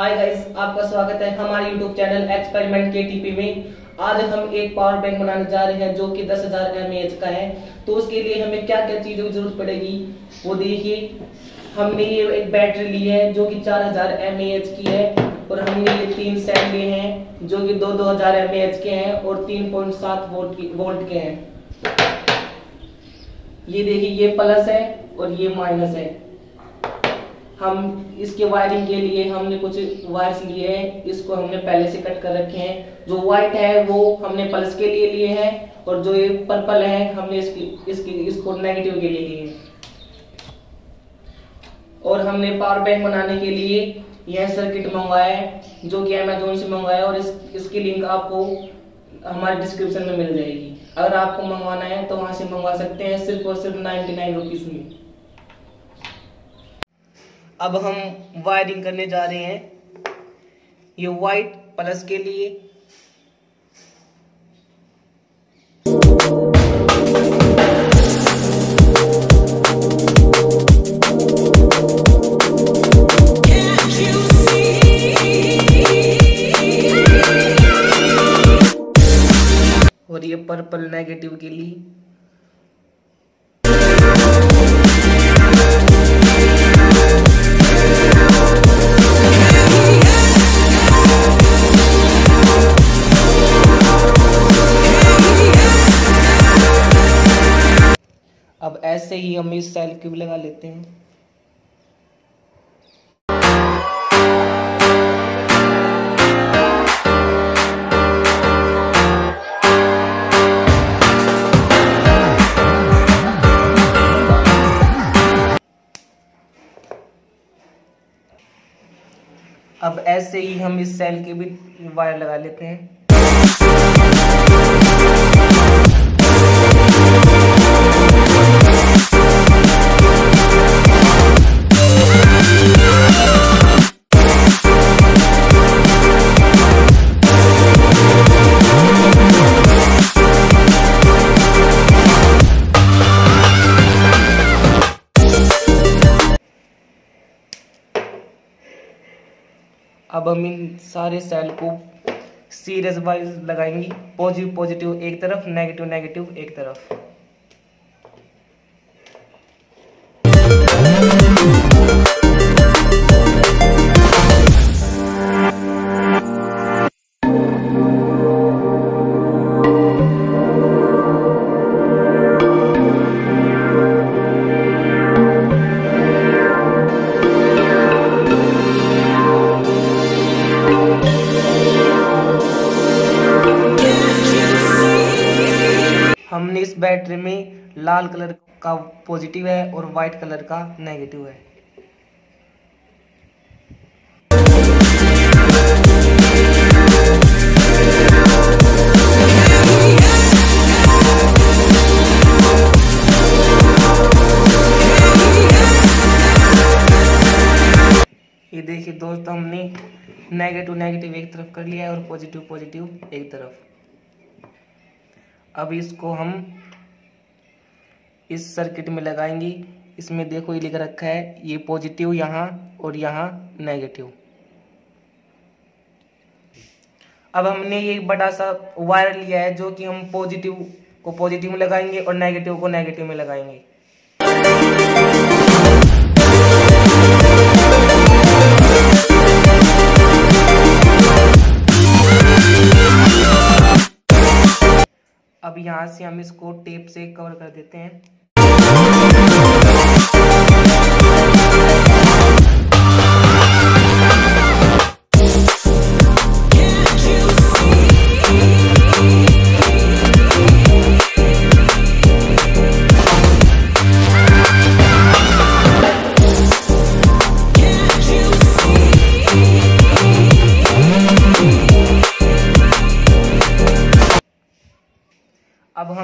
Hi guys आपका स्वागत है हमारे YouTube चैनल एक्सपेरिमेंट के में। आज हम एक पावर बैंक बनाने जा रहे हैं जो कि 10000 हज़ार का है। तो उसके लिए हमें क्या क्या चीज़ों की ज़रूरत पड़ेगी? वो देखिए, हमने ये एक बैटरी ली है जो कि 4000 हज़ार की है और हमने ये तीन सेट लिए हैं जो कि दो दो हज़ार एम के हैं और 3.7 वोल्ट की वोल्ट के हैं। ये देखिए, ये प्लस है और ये माइनस है। हम इसके वायरिंग के लिए हमने कुछ वायर्स लिए हैं, इसको हमने पहले से कट कर रखे हैं। जो व्हाइट है, वो हमने पल्स के लिए लिए हैं और जो ये पर्पल है, हमने इसकी इसकी, इसको नेगेटिव के लिए लिए और हमने पावर बैंक बनाने के लिए यह सर्किट मंगवाया है, जो कि अमेजोन से मंगवाया और इस, इसकी लिंक आपको हमारे डिस्क्रिप्शन में मिल जाएगी। अगर आपको मंगवाना है तो वहाँ से मंगवा सकते हैं, सिर्फ़ और सिर्फ़ नाइन्टी नाइन रुपीज़ में। अब हम वायरिंग करने जा रहे हैं। ये वाइट प्लस के लिए। और ये पर्पल नेगेटिव के लिए। ऐसे ही हम इस सेल क्यूब लगा लेते हैं। अब ऐसे ही हम इस सेल के भी वायर लगा लेते हैं। अब हम इन सारे सेल को सीरीज़ वाइज लगाएँगे। पॉजिटिव पॉजिटिव एक तरफ़ नेगेटिव नेगेटिव एक तरफ़। लाल कलर का पॉजिटिव है और वाइट कलर का नेगेटिव है। ये देखिए दोस्तों, हमने नेगेटिव नेगेटिव एक तरफ़ कर लिया है और पॉजिटिव पॉजिटिव एक तरफ़। अब इसको हम इस सर्किट में लगाएँगे। इसमें देखो, ये लिख रखा है, ये पॉजिटिव यहाँ और यहाँ नेगेटिव अब हमने ये बड़ा सा वायर लिया है, जो कि हम पॉजिटिव को पॉजिटिव में लगाएँगे और नेगेटिव को नेगेटिव में लगाएँगे। अब यहाँ से हम इसको टेप से कवर कर देते हैं।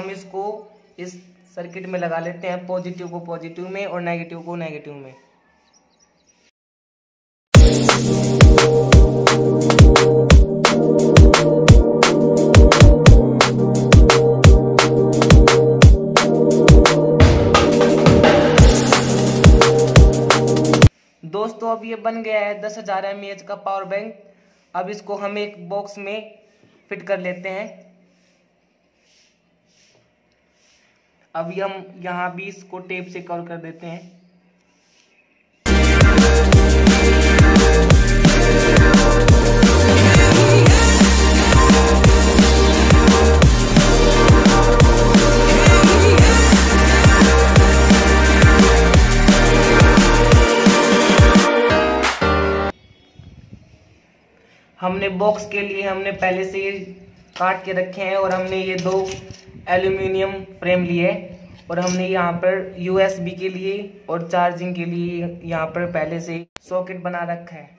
हम इसको इस सर्किट में लगा लेते हैं पॉजिटिव को पॉजिटिव में और नेगेटिव को नेगेटिव में। दोस्तों, अब ये बन गया है दस हज़ार एम का पावर बैंक अब इसको हम एक बॉक्स में फिट कर लेते हैं। अभी हम यहाँ भी इसको टेप से कवर कर देते हैं। हमने बॉक्स के लिए हमने पहले से काट के रखे हैं और हमने ये दो एल्यूमिनियम फ्रेम लिए और हमने यहाँ पर यूएसबी के लिए और चार्जिंग के लिए यहाँ पर पहले से सॉकेट बना रखा है।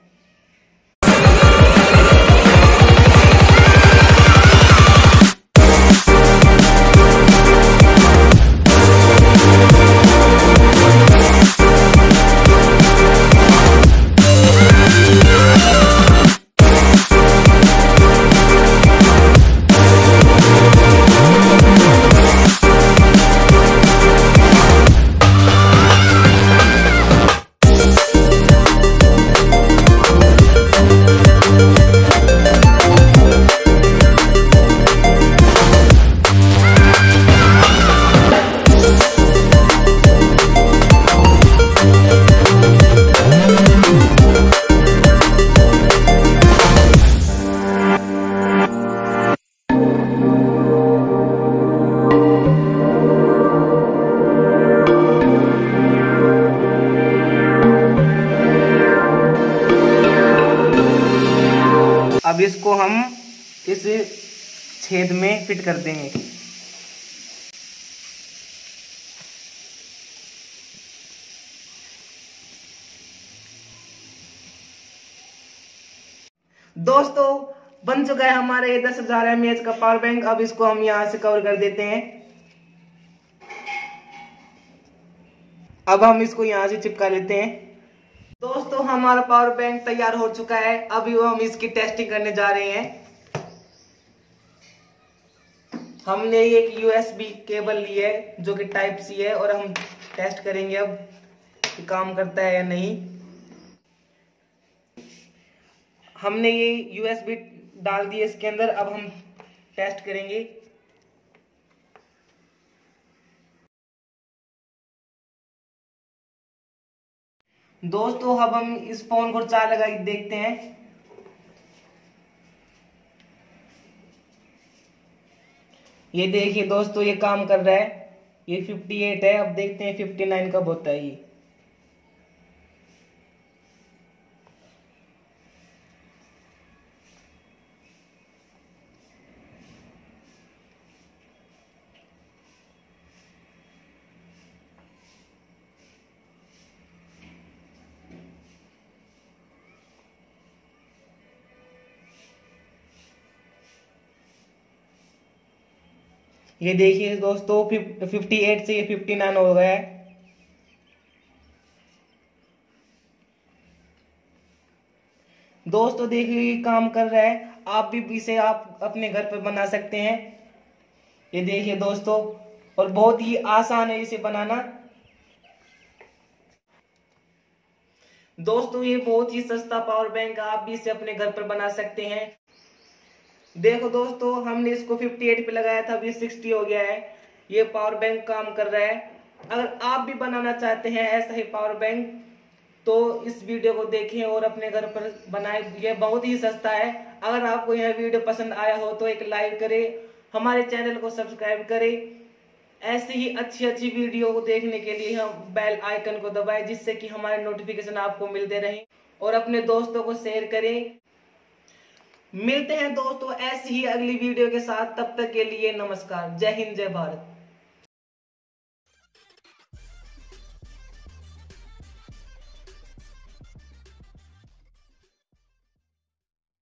कर देंगे। दोस्तों, बन चुका है हमारा ये दस हज़ार एम का पावर बैंक अब इसको हम यहाँ से कवर कर देते हैं। अब हम इसको यहाँ से चिपका लेते हैं। दोस्तों, हमारा पावर बैंक तैयार हो चुका है। अभी हम इसकी टेस्टिंग करने जा रहे हैं। हमने एक यूएसबी केबल ली है, जो कि टाइप सी है, और हम टेस्ट करेंगे अब कि काम करता है या नहीं। हमने ये यूएसबी डाल दिए इसके अंदर, अब हम टेस्ट करेंगे। दोस्तों, अब हम इस फ़ोन को चार्ज लगा के देखते हैं। ये देखिए दोस्तों, ये काम कर रहा है। ये 58 है, अब देखते हैं 59 कब होता है ये। ये देखिए दोस्तों फिफ्टी एट से ये फिफ्टी नाइन हो गया है। दोस्तों देखिए ये काम कर रहा है। आप भी इसे आप अपने घर पर बना सकते हैं। ये देखिए दोस्तों, और बहुत ही आसान है इसे बनाना। दोस्तों, ये बहुत ही सस्ता पावर बैंक आप भी इसे अपने घर पर बना सकते हैं। देखो दोस्तों, हमने इसको 58 पे लगाया था, अभी 60 हो गया है। ये पावर बैंक काम कर रहा है। अगर आप भी बनाना चाहते हैं ऐसा ही पावर बैंक तो इस वीडियो को देखें और अपने घर पर बनाए। ये बहुत ही सस्ता है। अगर आपको यह वीडियो पसंद आया हो तो एक लाइक करें, हमारे चैनल को सब्सक्राइब करें। ऐसी ही अच्छी अच्छी वीडियो को देखने के लिए हम बेल आइकन को दबाएँ, जिससे कि हमारे नोटिफिकेशन आपको मिलते रहें और अपने दोस्तों को शेयर करें। मिलते हैं दोस्तों ऐसी ही अगली वीडियो के साथ, तब तक के लिए नमस्कार, जय हिंद, जय भारत।